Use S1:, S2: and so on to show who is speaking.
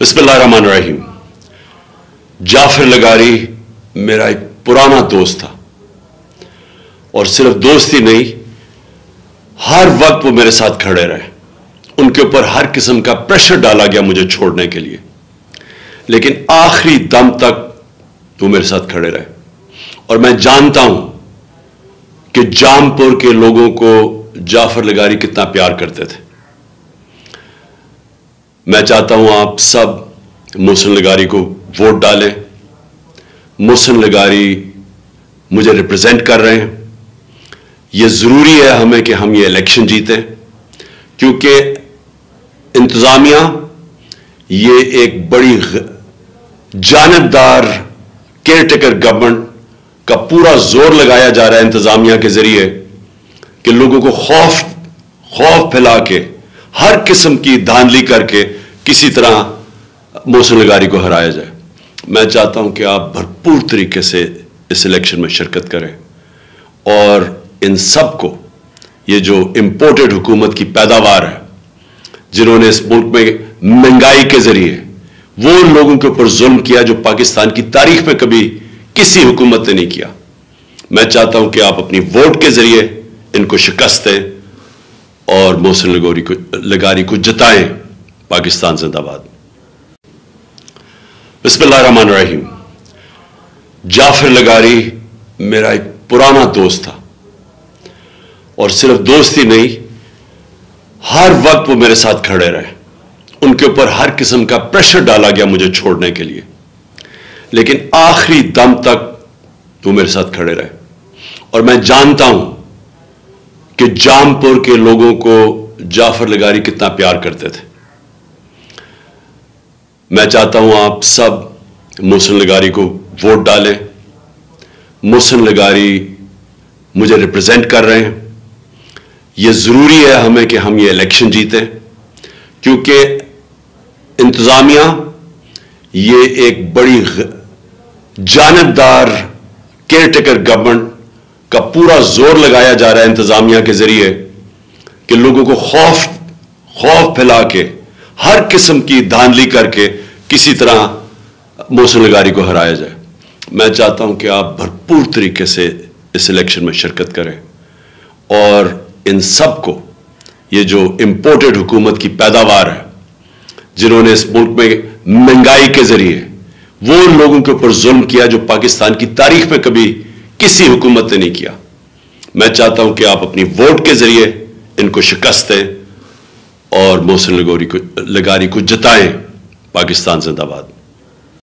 S1: بسم اللہ الرحمن الرحیم۔ جعفر لگاری میرا ایک پرانا دوست تھا۔ اور صرف دوست ہی نہیں، ہر وقت وہ میرے ساتھ کھڑے رہے۔ ان کے اوپر ہر قسم کا پریشر ڈالا گیا مجھے چھوڑنے کے لیے۔ لیکن آخری دم تک وہ میرے ساتھ کھڑے رہے۔ اور میں جانتا ہوں کہ جام پور کے لوگوں کو جعفر لگاری کتنا پیار کرتے تھے۔ میں چاہتا ہوں آپ سب محسن لگاری کو ووٹ ڈالیں۔ محسن لگاری مجھے ریپرزینٹ کر رہے ہیں۔ یہ ضروری ہے ہمیں کہ ہم یہ الیکشن جیتیں۔ کیونکہ انتظامیہ یہ ایک بڑی جانبدار کیئر ٹیکر گورنمنٹ کا پورا زور لگایا جا رہا ہے انتظامیہ کے ذریعے کہ لوگوں کو خوف خوف پھیلا کے، ہر قسم کی دھاندلی کر کے کسی طرح موسم لگاری کو ہرایا جائے۔ میں چاہتا ہوں کہ آپ بھرپور طریقے سے اس الیکشن میں شرکت کریں اور ان سب کو یہ جو امپورٹڈ حکومت کی پیداوار ہے، جنہوں نے اس ملک میں مہنگائی کے ذریعے وہ لوگوں کے اوپر ظلم کیا جو پاکستان کی تاریخ میں کبھی کسی حکومت نے نہیں کیا۔ میں چاہتا ہوں کہ آپ اپنی ووٹ کے ذریعے ان کو شکست دیں اور محسن لگوری کو لگاری کو جتائیں۔ پاکستان زندہ باد۔ بسم اللہ الرحمن الرحیم۔ جعفر لگاری میرا ایک پرانا دوست تھا۔ اور صرف دوست ہی نہیں، ہر وقت وہ میرے ساتھ کھڑے رہے۔ ان کے اوپر ہر قسم کا پریشر ڈالا گیا مجھے چھوڑنے کے لیے۔ لیکن آخری دم تک وہ میرے ساتھ کھڑے رہے۔ اور میں جانتا ہوں کہ جام پور کے لوگوں کو جعفر لگاری کتنا پیار کرتے تھے۔ میں چاہتا ہوں آپ سب محسن لگاری کو ووٹ ڈالیں۔ محسن لگاری مجھے ریپرزینٹ کر رہے ہیں۔ یہ ضروری ہے ہمیں کہ ہم یہ الیکشن جیتیں۔ کیونکہ انتظامیہ یہ ایک بڑی جانبدار کیئر ٹیکر گورنمنٹ کا پورا زور لگایا جا رہا ہے انتظامیہ کے ذریعے کہ لوگوں کو خوف خوف پھیلا کے، ہر قسم کی دھاندلی کر کے کسی طرح موسم لگاری کو ہرایا جائے۔ میں چاہتا ہوں کہ آپ بھرپور طریقے سے اس الیکشن میں شرکت کریں اور ان سب کو یہ جو امپورٹڈ حکومت کی پیداوار ہے، جنہوں نے اس ملک میں مہنگائی کے ذریعے وہ لوگوں کے اوپر ظلم کیا جو پاکستان کی تاریخ میں کبھی کسی حکومت نے نہیں کیا۔ میں چاہتا ہوں کہ آپ اپنی ووٹ کے ذریعے ان کو شکست دیں اور محسن لگوری کو لگاری کو جتائیں۔ پاکستان زندہ باد۔